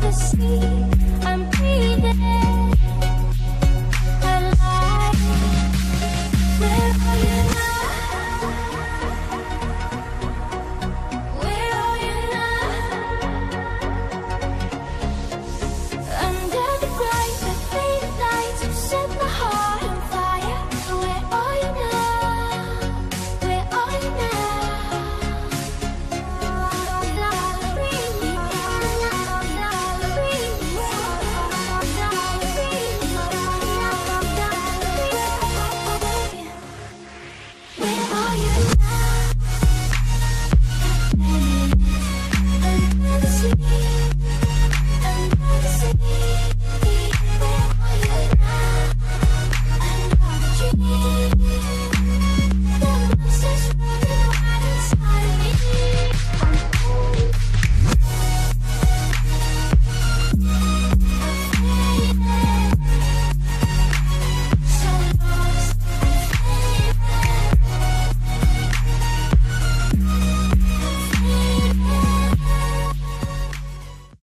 the sea. I'm breathing.